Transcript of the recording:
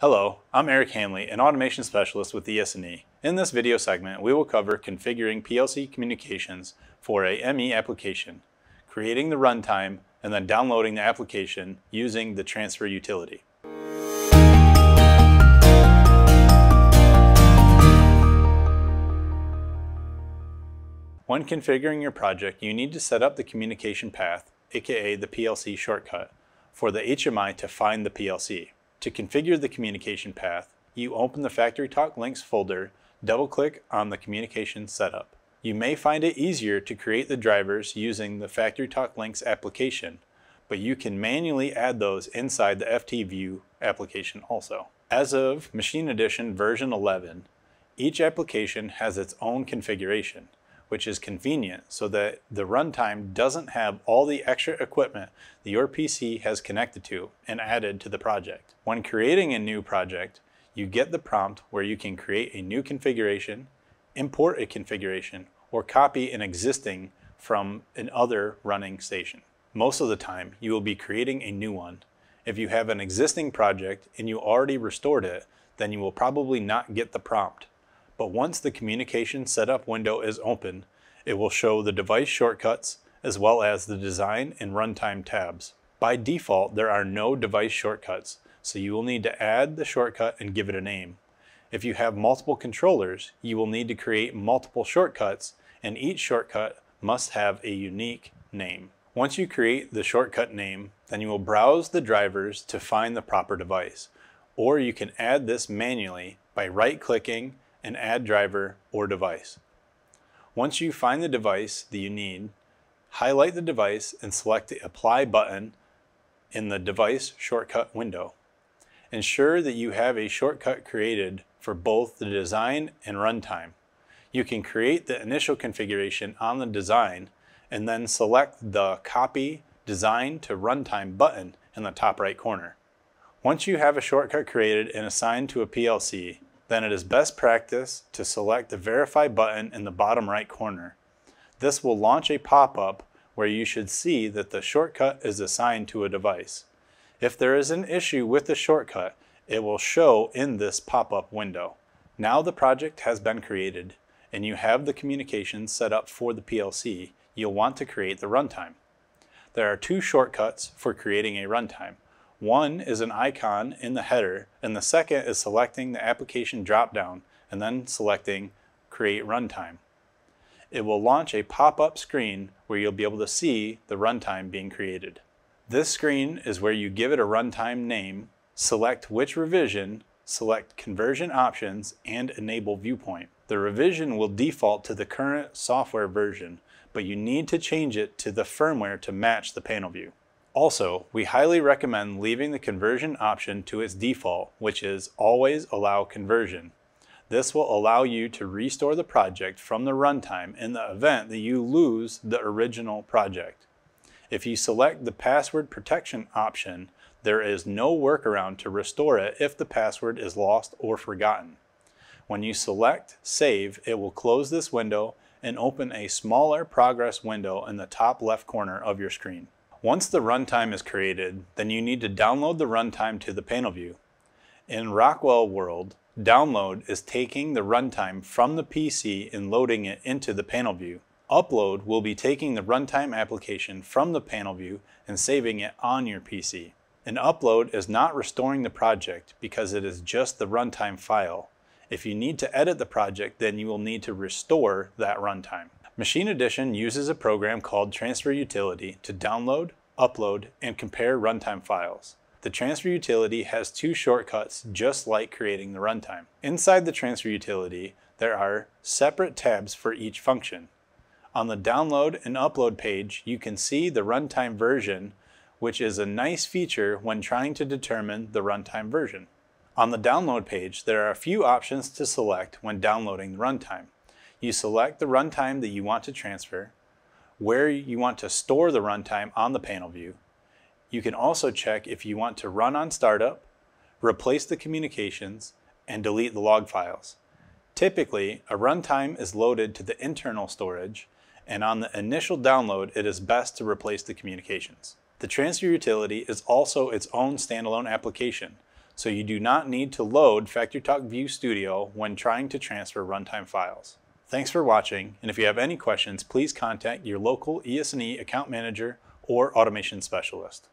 Hello, I'm Eric Hanley, an automation specialist with ES&E. In this video segment, we will cover configuring PLC communications for a ME application, creating the runtime, and then downloading the application using the transfer utility. When configuring your project, you need to set up the communication path, aka the PLC shortcut, for the HMI to find the PLC. To configure the communication path, you open the FactoryTalk Linx folder, double-click on the communication setup. You may find it easier to create the drivers using the FactoryTalk Linx application, but you can manually add those inside the FTView application also. As of Machine Edition version 11, each application has its own configuration which is convenient so that the runtime doesn't have all the extra equipment that your PC has connected to and added to the project. When creating a new project, you get the prompt where you can create a new configuration, import a configuration, or copy an existing from another running station. Most of the time, you will be creating a new one. If you have an existing project and you already restored it, then you will probably not get the prompt but once the communication setup window is open, it will show the device shortcuts as well as the design and runtime tabs. By default, there are no device shortcuts, so you will need to add the shortcut and give it a name. If you have multiple controllers, you will need to create multiple shortcuts, and each shortcut must have a unique name. Once you create the shortcut name, then you will browse the drivers to find the proper device, or you can add this manually by right-clicking and add driver or device. Once you find the device that you need, highlight the device and select the Apply button in the Device Shortcut window. Ensure that you have a shortcut created for both the design and runtime. You can create the initial configuration on the design and then select the Copy Design to Runtime button in the top right corner. Once you have a shortcut created and assigned to a PLC, then it is best practice to select the Verify button in the bottom right corner. This will launch a pop-up where you should see that the shortcut is assigned to a device. If there is an issue with the shortcut, it will show in this pop-up window. Now the project has been created and you have the communications set up for the PLC, you'll want to create the runtime. There are two shortcuts for creating a runtime. One is an icon in the header, and the second is selecting the application dropdown and then selecting Create Runtime. It will launch a pop-up screen where you'll be able to see the runtime being created. This screen is where you give it a runtime name, select which revision, select conversion options, and enable viewpoint. The revision will default to the current software version, but you need to change it to the firmware to match the panel view. Also, we highly recommend leaving the conversion option to its default, which is always allow conversion. This will allow you to restore the project from the runtime in the event that you lose the original project. If you select the password protection option, there is no workaround to restore it if the password is lost or forgotten. When you select Save, it will close this window and open a smaller progress window in the top left corner of your screen. Once the runtime is created, then you need to download the runtime to the panel view. In Rockwell World, download is taking the runtime from the PC and loading it into the panel view. Upload will be taking the runtime application from the panel view and saving it on your PC. An upload is not restoring the project because it is just the runtime file. If you need to edit the project, then you will need to restore that runtime. Machine Edition uses a program called Transfer Utility to download, upload, and compare runtime files. The transfer utility has two shortcuts just like creating the runtime. Inside the transfer utility, there are separate tabs for each function. On the download and upload page, you can see the runtime version, which is a nice feature when trying to determine the runtime version. On the download page, there are a few options to select when downloading the runtime. You select the runtime that you want to transfer, where you want to store the runtime on the panel view. You can also check if you want to run on startup, replace the communications, and delete the log files. Typically, a runtime is loaded to the internal storage, and on the initial download, it is best to replace the communications. The transfer utility is also its own standalone application, so you do not need to load FactoryTalk View Studio when trying to transfer runtime files. Thanks for watching, and if you have any questions, please contact your local ES&E account manager or automation specialist.